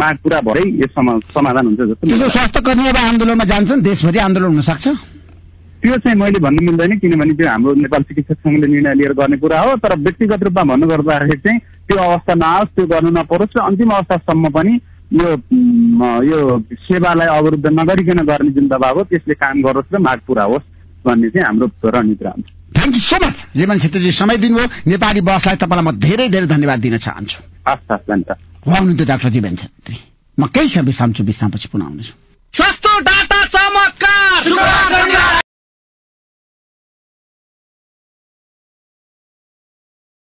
माग पुरा भरै यो सम- समाधान हुन्छ जस्तो स्वास्थ्य कर्मी अब आन्दोलनमा जान्छन् देशभरि आन्दोलन हुन सक्छ? त्यो चाहिँ मैले भन्नु मिल्दैन किनभने त्यो हाम्रो नेपाल चिकित्सक सङ्घले निर्णय लिएर गर्ने कुरा हो तर व्यक्तिगत रूपमा भन्नु गर्दाखेरि चाहिँ त्यो अवस्था नआओस् त्यो गर्नु नपरोस् र अन्तिम अवस्थासम्म पनि यो यो सेवालाई अवरुद्ध नगरिकन गर्ने जुन दबाव हो त्यसले काम गरोस् र माग पुरा होस् भन्ने चाहिँ हाम्रो रणनीति हुन्छ थ्याङ्क यू सो मच जीवन छेत्रीजी समय दिनुभयो। नेपाली बसलाई तपाईँलाई म धेरै धेरै धन्यवाद दिन चाहन्छु। हस् हस् धन्यवाद। उहाँ डाक्टर जीवन छेत्री म केही छ विश्राम छु विश्रामपछि पुनः आउनेछु। सस्तो डाटा चमत्कार!